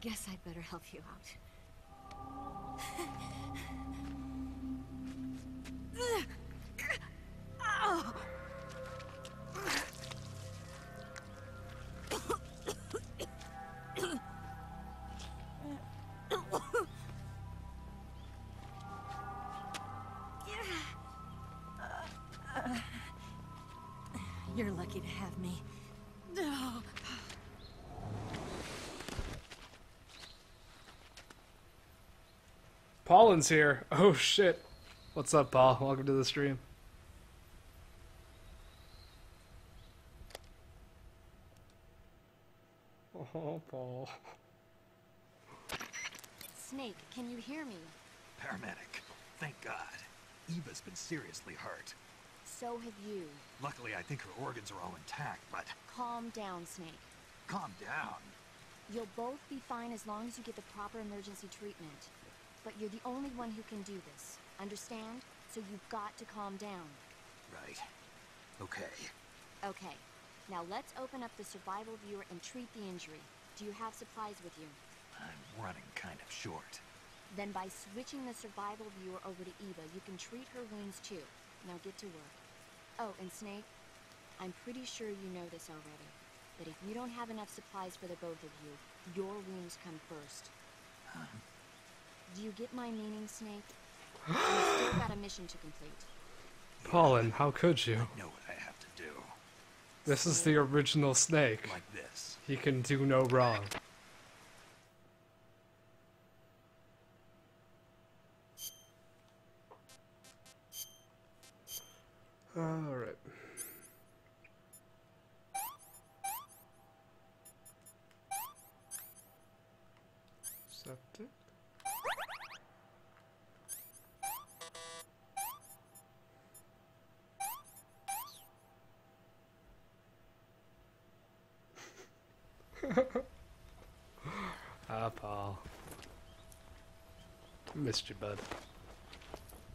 guess I'd better help you out. You're lucky to have me. Paulin's here. Oh shit. What's up, Paul? Welcome to the stream. Oh, Paul. Snake, can you hear me? Paramedic. Thank God. Eva's been seriously hurt. So have you. Luckily, I think her organs are all intact, but Calm down, Snake. calm down. You'll both be fine as long as you get the proper emergency treatment. But you're the only one who can do this. Understand? So you've got to calm down. Right. Okay. Okay. Now let's open up the survival viewer and treat the injury. Do you have supplies with you? I'm running kind of short. Then by switching the survival viewer over to Eva, you can treat her wounds too. Now get to work. Oh, and Snake, I'm pretty sure you know this already. But if you don't have enough supplies for the both of you, your wounds come first. Um, Do you get my meaning, Snake? You've still got a mission to complete. Paulin, how could you? I know what I have to do. This is the original Snake. Like this. He can do no wrong. Alright. Ah, Paul. Missed you, bud.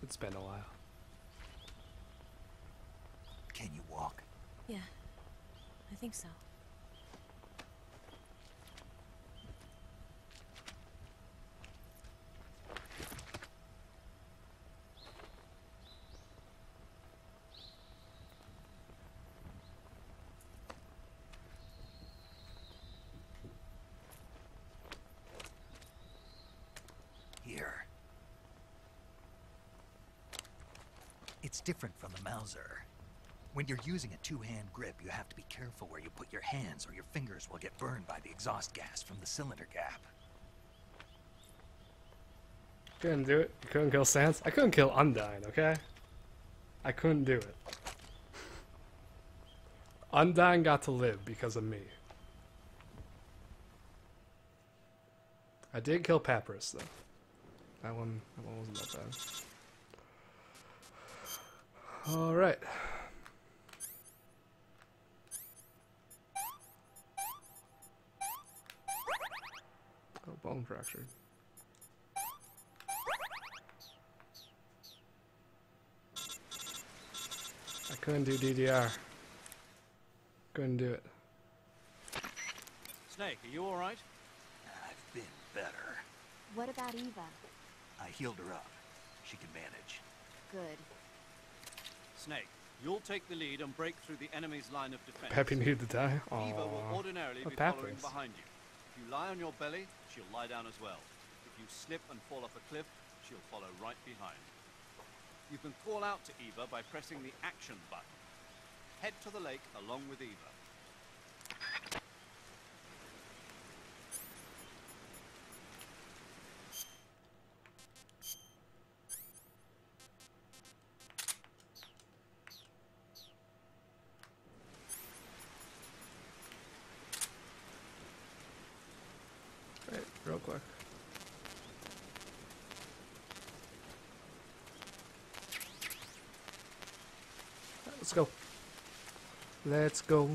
It's been a while. Can you walk? Yeah, I think so. Here. It's different from the Mauser. When you're using a two-hand grip, you have to be careful where you put your hands or your fingers will get burned by the exhaust gas from the cylinder gap. Couldn't do it. You couldn't kill Sans. I couldn't kill Undyne, okay? I couldn't do it. Undyne got to live because of me. I did kill Papyrus though. That one, that one wasn't that bad. All right. Oh, bone fractured. I couldn't do DDR. Couldn't do it. Snake, are you alright? I've been better. What about Eva? I healed her up. She can manage. Good. Snake, you'll take the lead and break through the enemy's line of defense. Peppy needed to die. Eva will Aww. ordinarily A be following behind you. If you lie on your belly, she'll lie down as well. If you slip and fall off a cliff, she'll follow right behind. You can call out to Eva by pressing the action button. Head to the lake along with Eva. Let's go. Let's go.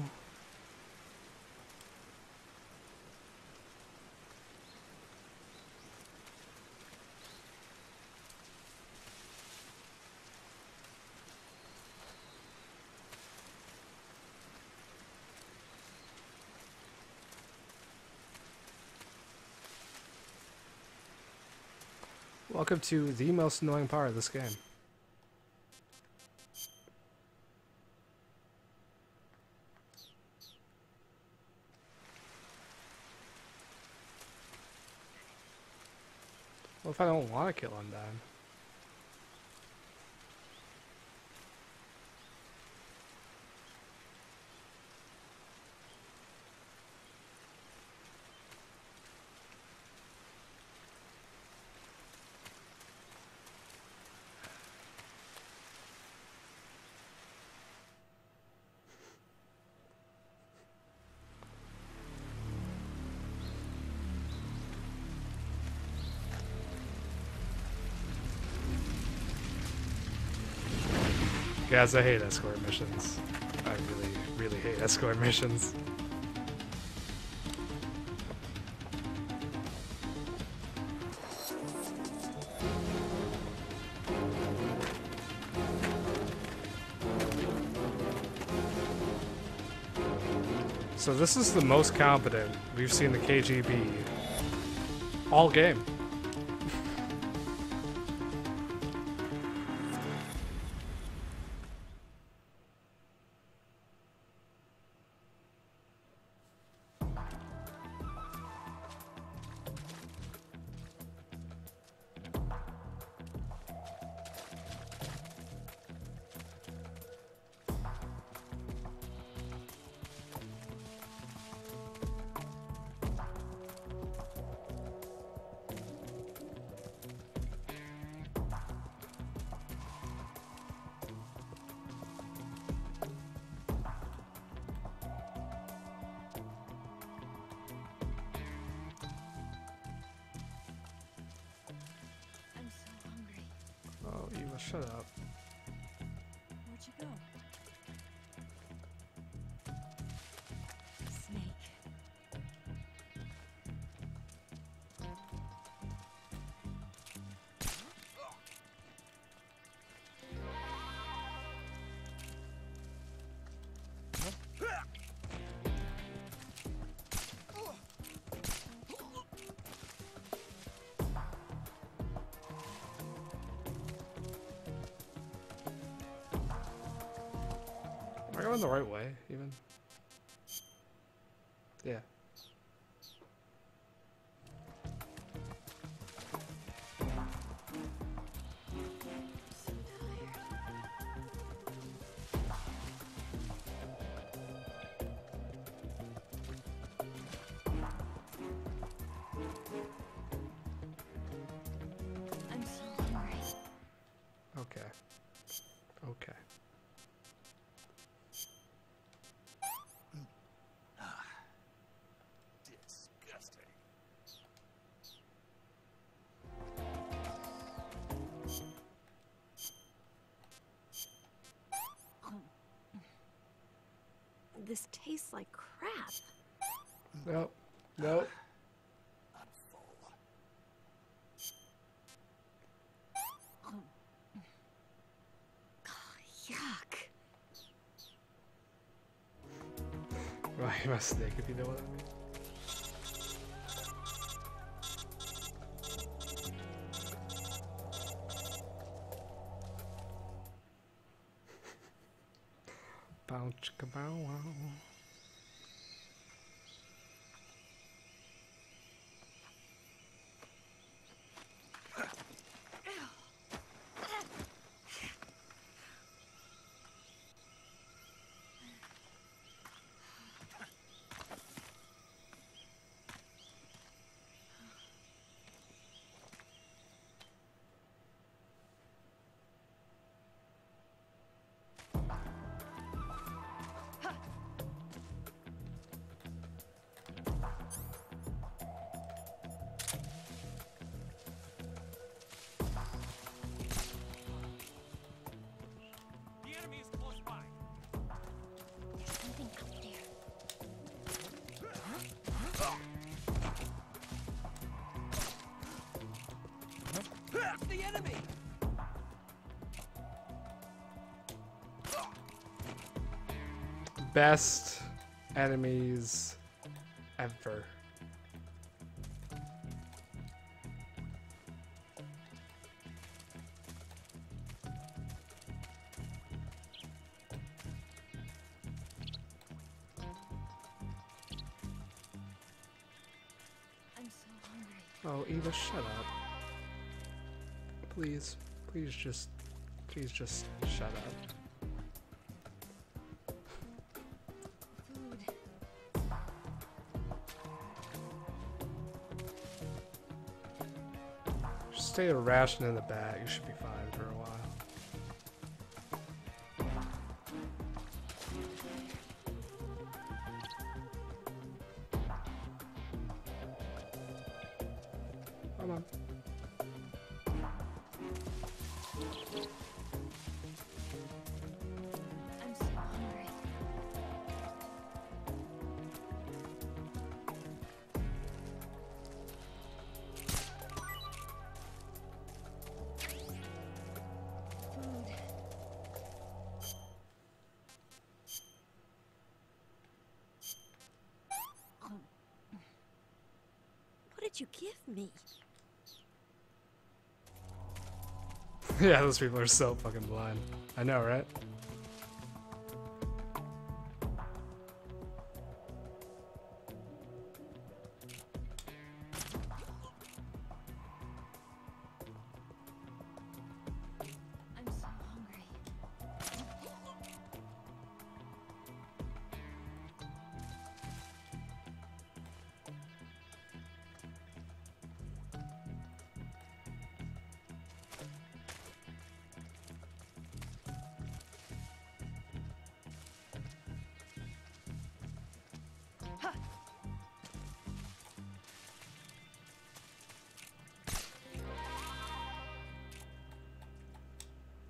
Welcome to the most annoying part of this game. What if I don't want to kill Undyne? Guys, I hate escort missions. I really, really hate escort missions. So this is the most competent we've seen the KGB all game. Shut up. Going the right way, even? This tastes like crap. Nope. Nope. Full. Yuck. A snake if you know what I mean? Bow chicka bow wow. enemy! Best enemies ever. Oh, Eva, shut up. Please, please just, please just shut up. Stay a ration in the bag. You should be fine for a while. You give me? yeah, those people are so fucking blind. I know, right?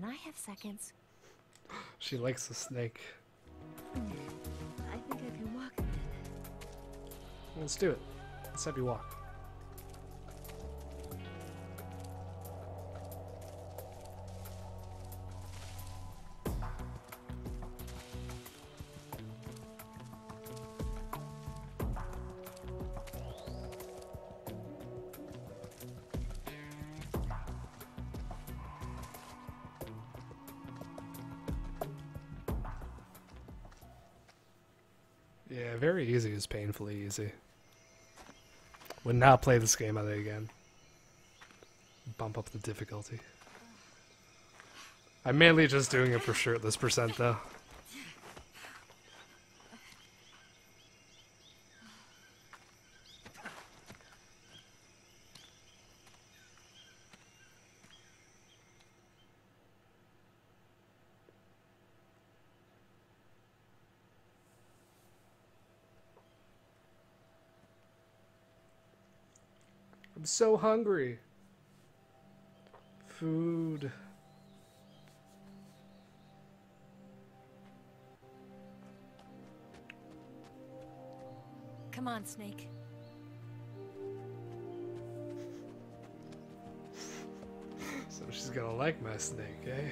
Can I have seconds? She likes the snake. I think I can walk a bit. Let's do it. Let's have you walk. Very easy is painfully easy. Would not play this game it again. Bump up the difficulty. I'm mainly just doing it for shirtless percent though. I'm so hungry. Food. Come on, Snake. So she's gonna like my snake, eh?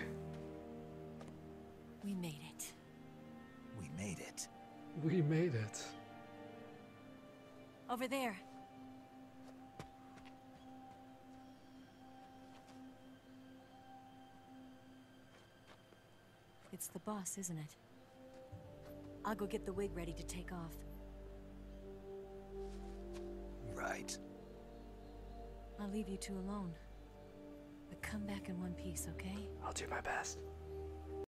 We made it. We made it. We made it. Over there. It's the boss, isn't it? I'll go get the wig ready to take off. Right. I'll leave you two alone. But come back in one piece, okay? I'll do my best.